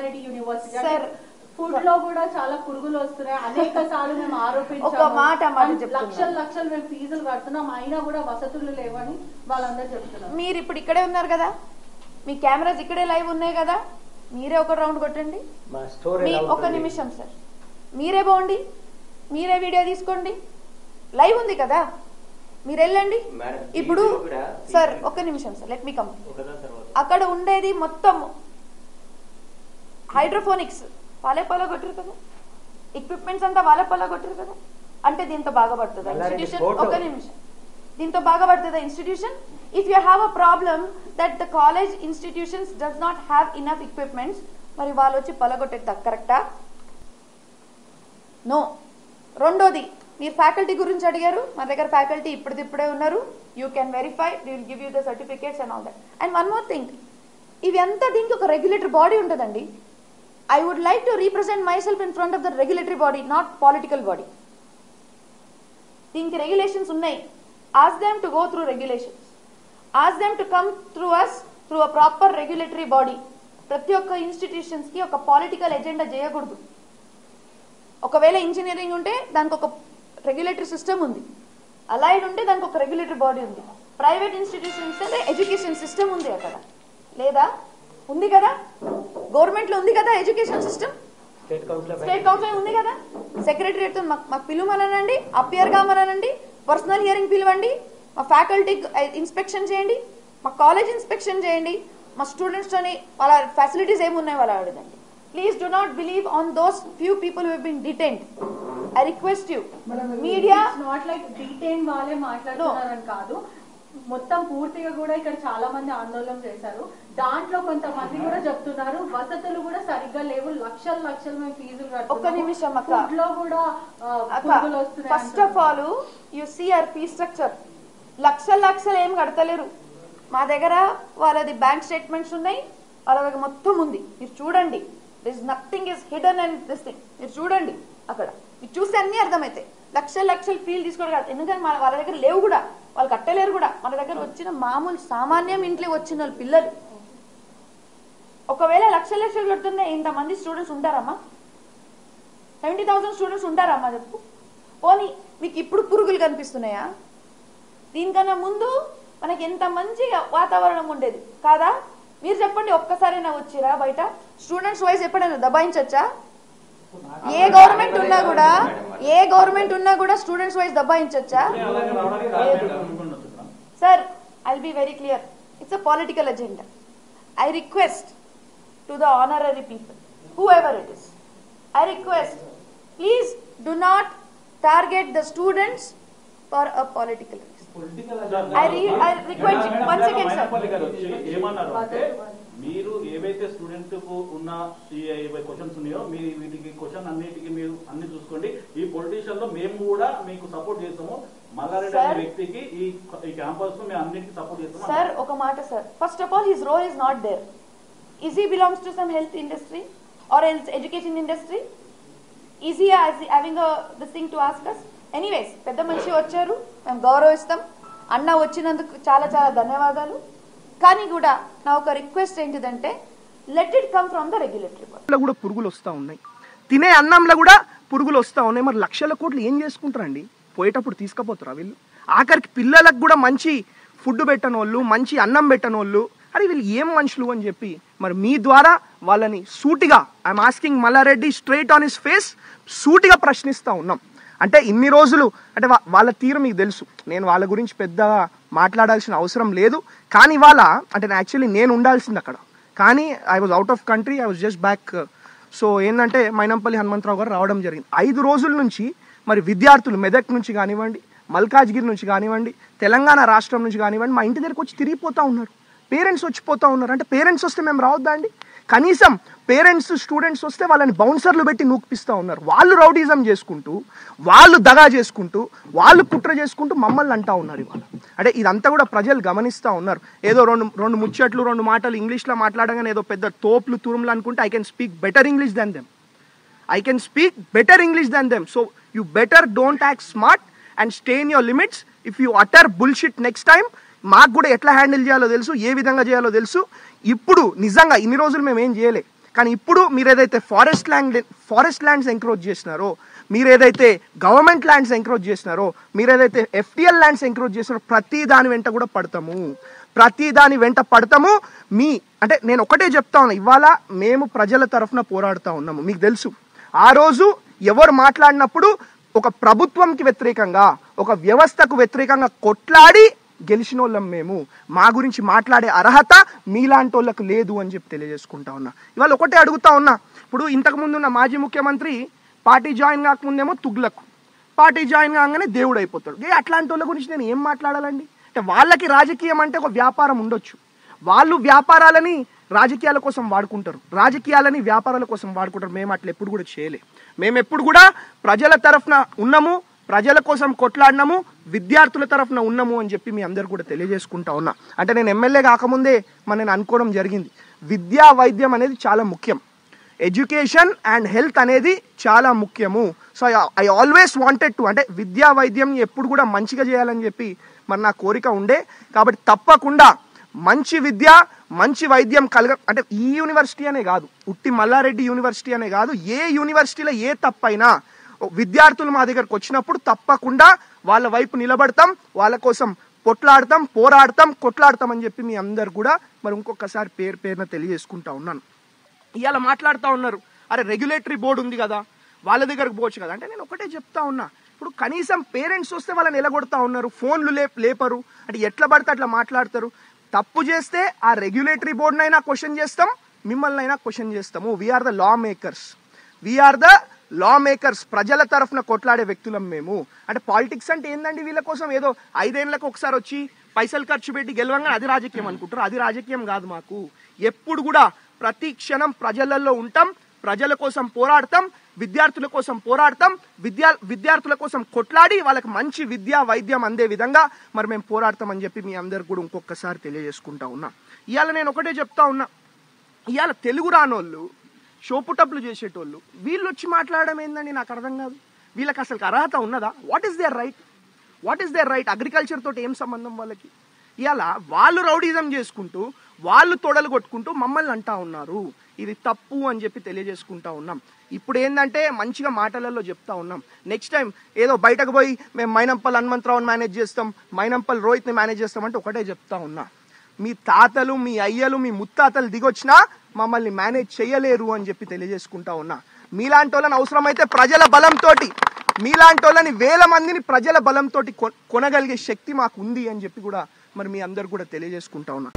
Mallareddy university. ఫుడ్లో కూడా చాలా పురుగులు వస్తున్నాయి. అనేక సార్లు మేము ఆరోపించాము. ఒక. లక్షలు లక్షలు మేము ఫీజులు కడుతున్నాం. అయినా కూడా వసతులు లేవని వాళ్ళందరూ చెప్తున్నారు. మీరు ఇప్పుడు ఇక్కడే ఉన్నారు కదా? మీ కెమెరాస్ ఇక్కడే లైవ్ ఉన్నాయి కదా? మీరే ఒక రౌండ్ కొట్టండి. ఒక? నిమిషం సార్ మీరే పోండి. మీరే వీడియో తీసుకోండి. లైవ్ ఉంది కదా? మీరు వెళ్ళండి. ఇప్పుడు సార్. ఒక్క నిమిషం సార్ లెట్ మీ కమ్ అక్కడ ఉండేది మొత్తం హైడ్రోఫోనిక్స్ వాళ్ళే పొలగొట్టరు కదా? ఎక్విప్మెంట్స్ అంతా వాళ్ళే పొలగొట్టరు కదా? అంటే దీంతో బాగా పడుతుందా ఇన్స్టిట్యూషన్. ఒక నిమిషం. దీంతో బాగా పడుతుందా institution if you have a problem that the college institutions does not have enough equipments మరి వాళ్ళు వచ్చి పొలగొట్టేది కరెక్టా నో రెండోది మీరు ఫ్యాకల్టీ గురించి అడిగారు? మా దగ్గర ఫ్యాకల్టీ ఇప్పుడిప్పుడే ఉన్నారు. You can verify will give you the certificates and all that and one more thing ఇవి అంతా దీనికి ఒక రెగ్యులేటరీ బాడీ ఉంటుందండి. I would like to represent myself in front of the regulatory body not political body దీనికి regulations ఉన్నాయి. Ask them to go through regulations ask them to come through us through a proper regulatory body ప్రతి ఒక్క ఇన్స్టిట్యూషన్స్కి ఒక political agenda చేయకూడదు. ఒకవేళ engineering ఉంటే దానికి ఒక రెగ్యులేటరీ సిస్టమ్ ఉంది. అలైడ్ ఉంటే దానికి ఒక రెగ్యులేటరీ బాడీ ఉంది. ప్రైవేట్ ఇన్స్టిట్యూషన్స్ అంటే ఎడ్యుకేషన్ సిస్టమ్ ఉంది అక్కడ. లేదా ఉంది కదా? గవర్నమెంట్లో ఉంది కదా education system? State council state council ఉంది కదా? సెక్రటరియట్ మాకు మాకు పిలువమనండి అపియర్ కామనండి పర్సనల్ హియరింగ్ పిలవండి మా ఫ్యాకల్టీ ఇన్స్పెక్షన్ చేయండి మా కాలేజ్ ఇన్స్పెక్షన్ చేయండి మా స్టూడెంట్స్ తోని వాళ్ళ ఫెసిలిటీస్ ఏమున్నాయి వాళ్ళ అడగండి. Please do not believe on those few people who been detained I request you media not like detain వాళ్ళే మాట్లాడుతున్నారని కాదు. మొత్తం పూర్తిగా కూడా ఇక్కడ చాలా మంది ఆందోళన చేశారు. దాంట్లో కొంతమంది కూడా చెప్తున్నారు వసతులు కూడా సరిగ్గా లేవు లక్షలు లక్షలు మేము ఫీజులు ఒక్క నిమిషం లో కూడా first of all you see our fee structure లక్షల లక్షలు ఏం కడతలేరు. మా దగ్గర వాళ్ళది బ్యాంక్ స్టేట్మెంట్స్ ఉన్నాయి వాళ్ళ దగ్గర మొత్తం ఉంది. మీరు చూడండి. This nothing is hidden and this thing మీరు చూడండి అక్కడ. మీరు చూస్తే అన్ని అర్థమవుతాయి లక్షల లక్షలు ఫీల్ తీసుకోవడం కాదు ఎందుకంటే వాళ్ళ దగ్గర లేవు కూడా? వాళ్ళు కట్టలేరు కూడా. మన దగ్గర వచ్చిన మామూలు సామాన్యం ఇంట్లో వచ్చిన వాళ్ళ పిల్లలు. ఒకవేళ లక్ష లక్షలు కడుతున్న ఇంతమంది స్టూడెంట్స్ ఉంటారమ్మా. సెవెంటీ థౌసండ్ స్టూడెంట్స్ ఉంటారమ్మా చెప్పు. పోనీ మీకు ఇప్పుడు పురుగులు కనిపిస్తున్నాయా? దీనికన్నా ముందు మనకి ఎంత మంచి వాతావరణం ఉండేది. కాదా? మీరు చెప్పండి ఒక్కసారైనా వచ్చిరా బయట? స్టూడెంట్స్ వైజ్ ఎప్పుడైనా దబాయించచ్చా? ఏ గవర్నమెంట్ ఉన్నా కూడా ఏ గవర్నమెంట్ ఉన్నా కూడా students wise దబాయించచ్చా? Sir I be very clear it's a political agenda I request to the honorary people whoever it is I request please do not target the students for a political I re- I request you- once again, sir. మీరు ఏవైతే స్టూడెంట్కు ఉన్న questions ఉన్నాయో మీరు వీటికి question అన్నిటికీ మీరు అన్ని చూసుకోండి. ఈ పొలిటీషియన్లో మేము కూడా మీకు సపోర్ట్ చేస్తాము. మల్లారెడ్డి అనే. వ్యక్తికి ఈ ఈ క్యాంపస్లో మేము అన్నిటికీ సపోర్ట్ చేస్తాము సార్ ఒక మాట sir first of all his role is not there is he belongs to some health industry or health education industry is he having this thing to ask us anyways పెద్ద మనిషి వచ్చారు. మేము గౌరవిస్తాం. అన్న వచ్చినందుకు చాలా చాలా ధన్యవాదాలు. కానీ కూడా నా ఒక రిక్వెస్ట్ ఏంటిదంటే let it come from the regulatory body కూడా పురుగులు వస్తూ ఉన్నాయి. తినే అన్నంలో కూడా పురుగులు వస్తూ ఉన్నాయి. మరి లక్షల కోట్లు ఏం చేసుకుంటారండి? పోయేటప్పుడు తీసుకుపోతారా వీళ్ళు? ఆఖరికి పిల్లలకు కూడా మంచి ఫుడ్ పెట్టనోళ్ళు మంచి అన్నం పెట్టనోళ్ళు అరే వీళ్ళు ఏం మనుషులు అని చెప్పి మరి మీ ద్వారా వాళ్ళని సూటిగా I'm asking Malla Reddy straight on his face సూటిగా ప్రశ్నిస్తూ ఉన్నాం. అంటే ఇన్ని రోజులు అంటే వాళ్ళ తీరు మీకు తెలుసు. నేను వాళ్ళ గురించి పెద్దగా మాట్లాడాల్సిన అవసరం లేదు. కానీ వాళ్ళ అంటే యాక్చువల్లీ నేను ఉండాల్సింది అక్కడ. కానీ I was out of country I was just back so ఏంటంటే మైనంపల్లి హనుమంతరావు గారు రావడం జరిగింది. ఐదు రోజుల నుంచి మరి విద్యార్థులు మెదక్ నుంచి కానివ్వండి మల్కాజ్గిరి నుంచి కానివ్వండి తెలంగాణ రాష్ట్రం నుంచి కానివ్వండి మా ఇంటి దగ్గరకు వచ్చి తిరిగిపోతూ ఉన్నారు. పేరెంట్స్ వచ్చిపోతూ ఉన్నారు. అంటే పేరెంట్స్ వస్తే మేము రావద్దా అండి? కనీసం పేరెంట్స్ స్టూడెంట్స్ వస్తే వాళ్ళని బౌన్సర్లు పెట్టి నూక్పిస్తూ ఉన్నారు. వాళ్ళు రౌడీజం చేసుకుంటూ వాళ్ళు దగా చేసుకుంటూ వాళ్ళు కుట్ర చేసుకుంటూ మమ్మల్ని అంటా ఉన్నారు ఇవాళ. అంటే ఇదంతా కూడా ప్రజలు గమనిస్తూ ఉన్నారు. ఏదో రెండు రెండు ముచ్చట్లు రెండు మాటలు ఇంగ్లీష్లో మాట్లాడగానే ఏదో పెద్ద తోపులు తురుములు అనుకుంటే I can speak better English then them I can speak better English then them so you better don't act smart and stay in your limits if you utter bullshit next time మాకు కూడా ఎట్లా handle చేయాలో తెలుసు ఏ విధంగా చేయాలో తెలుసు. ఇప్పుడు నిజంగా ఇన్ని రోజులు మేము ఏం చేయలే. కానీ ఇప్పుడు మీరు ఏదైతే forest land forest lands encroach చేసినారో మీరు ఏదైతే గవర్నమెంట్ ల్యాండ్స్ ఎంక్రోజ్ చేసినారో మీరు ఏదైతే ఎఫ్టిఎల్ ల్యాండ్స్ ఎంక్రోజ్ చేసినారో ప్రతి దాని వెంట కూడా పడతాము. ప్రతి దాని వెంట పడతాము. మీ అంటే నేను ఒకటే చెప్తా ఉన్నా ఇవాళ మేము ప్రజల తరఫున పోరాడుతా ఉన్నాము. మీకు తెలుసు. ఆ రోజు ఎవరు మాట్లాడినప్పుడు ఒక ప్రభుత్వంకి వ్యతిరేకంగా ఒక వ్యవస్థకు వ్యతిరేకంగా కొట్లాడి గెలిచిన వాళ్ళం మేము మా గురించి మాట్లాడే అర్హత మీలాంటి వాళ్ళకు లేదు అని చెప్పి తెలియజేసుకుంటా ఉన్నా. ఇవాళ ఒకటే అడుగుతా ఉన్నా. ఇప్పుడు ఇంతకుముందు ఉన్న మాజీ ముఖ్యమంత్రి పార్టీ జాయిన్ కాకముందేమో తుగ్లకు. పార్టీ జాయిన్ కాగానే దేవుడు అయిపోతాడు. ఏ అట్లాంటి వాళ్ళ గురించి నేను ఏం మాట్లాడాలండి? అంటే వాళ్ళకి రాజకీయం అంటే ఒక వ్యాపారం ఉండొచ్చు. వాళ్ళు వ్యాపారాలని రాజకీయాల కోసం వాడుకుంటారు. రాజకీయాలని వ్యాపారాల కోసం వాడుకుంటారు. మేము అట్లా ఎప్పుడు కూడా చేయలే. మేము ఎప్పుడు కూడా ప్రజల తరఫున ఉన్నాము. ప్రజల కోసం కొట్లాడినాము విద్యార్థుల తరఫున ఉన్నాము అని చెప్పి మీ అందరు కూడా తెలియజేసుకుంటా ఉన్నా. అంటే నేను ఎమ్మెల్యే కాకముందే మన నేను అనుకోవడం జరిగింది. విద్యా వైద్యం అనేది చాలా ముఖ్యం. ఎడ్యుకేషన్ అండ్ హెల్త్ అనేది చాలా ముఖ్యము. So I always wanted to అంటే విద్యా వైద్యం ఎప్పుడు కూడా మంచిగా చేయాలని చెప్పి మరి నా కోరిక ఉండే. కాబట్టి తప్పకుండా మంచి విద్య మంచి వైద్యం కలగ అంటే ఈ యూనివర్సిటీ అనే కాదు. ఉట్టి మల్లారెడ్డి యూనివర్సిటీ అనే కాదు. ఏ యూనివర్సిటీలో ఏ తప్పైనా విద్యార్థులు మా దగ్గరకు వచ్చినప్పుడు తప్పకుండా వాళ్ళ వైపు నిలబడతాం వాళ్ళ కోసం పొట్లాడతాం పోరాడతాం కొట్లాడతాం అని చెప్పి మీ అందరు కూడా మరి ఇంకొకసారి పేరు పేరున తెలియజేసుకుంటా ఉన్నాను. ఇవాళ మాట్లాడుతూ ఉన్నారు అరే రెగ్యులేటరీ బోర్డు ఉంది కదా వాళ్ళ దగ్గరకు పోవచ్చు కదా. అంటే నేను ఒకటే చెప్తా ఉన్నా ఇప్పుడు కనీసం పేరెంట్స్ వస్తే వాళ్ళని నిలగొడతా ఉన్నారు ఫోన్లు లే లేపరు అంటే ఎట్లా పడితే అట్లా మాట్లాడతారు. తప్పు చేస్తే ఆ రెగ్యులేటరీ బోర్డునైనా క్వశ్చన్ చేస్తాం మిమ్మల్ని అయినా క్వశ్చన్ చేస్తాము we are the law makers we are the law makers ప్రజల తరఫున కొట్లాడే వ్యక్తులం మేము. అంటే పాలిటిక్స్ అంటే ఏందండి వీళ్ళ కోసం? ఏదో ఐదేళ్ళకు ఒకసారి వచ్చి పైసలు ఖర్చు పెట్టి గెలవంగా అది రాజకీయం అనుకుంటారు అది రాజకీయం కాదు మాకు. ఎప్పుడు కూడా ప్రతి క్షణం ప్రజలలో ఉంటాం ప్రజల కోసం పోరాడతాం విద్యార్థుల కోసం పోరాడతాం విద్యా విద్యార్థుల కోసం కొట్లాడి వాళ్ళకి మంచి విద్యా వైద్యం అందే విధంగా మరి మేము పోరాడతామని చెప్పి మీ అందరికి కూడా ఇంకొకసారి తెలియజేసుకుంటా ఉన్నా. ఇవాళ నేను ఒకటే చెప్తా ఉన్నా. ఇవాళ తెలుగు రానోళ్ళు షోపుటప్లు చేసేటోళ్ళు. వీళ్ళు వచ్చి మాట్లాడడం ఏందండి నాకు అర్థం కాదు. వీళ్ళకి అసలు అర్హత ఉన్నదా? What is there right what is there right agriculture తోటి ఏం సంబంధం వాళ్ళకి? ఇలా వాళ్ళు రౌడీజం చేసుకుంటూ వాళ్ళు తొడలు కొట్టుకుంటూ మమ్మల్ని అంటా ఉన్నారు. ఇది తప్పు అని చెప్పి తెలియజేసుకుంటా ఉన్నాం. ఇప్పుడు ఏంటంటే మంచిగా మాటలలో చెప్తా ఉన్నాం. నెక్స్ట్ టైం ఏదో బయటకు పోయి మేము మైనంపల్ హనుమంతరావుని మేనేజ్ చేస్తాం మైనంపల్ రోహిత్ని మేనేజ్ చేస్తాం అంటే ఒకటే చెప్తా ఉన్నా. మీ తాతలు మీ అయ్యలు మీ ముత్తాతలు దిగొచ్చినా మమ్మల్ని మేనేజ్ చేయలేరు అని చెప్పి తెలియజేసుకుంటా ఉన్నా. మీలాంటి వాళ్ళని అవసరమైతే ప్రజల బలంతో మీలాంటి వాళ్ళని వేల మందిని ప్రజల బలంతో కొనగలిగే శక్తి మాకు ఉంది అని చెప్పి కూడా మరి మీ అందరు కూడా తెలియజేసుకుంటా ఉన్నా.